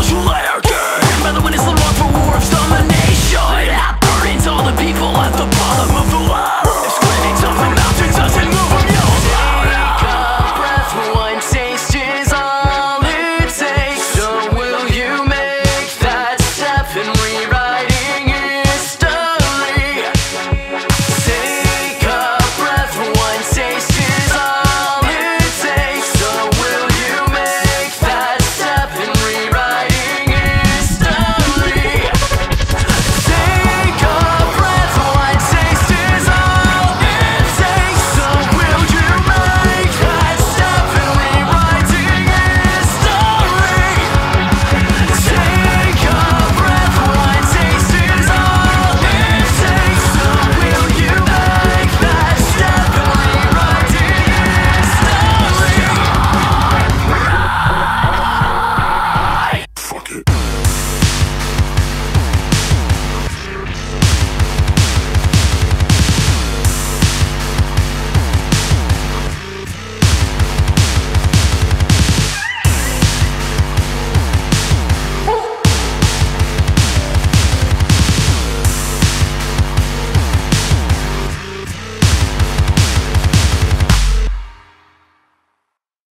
Till you let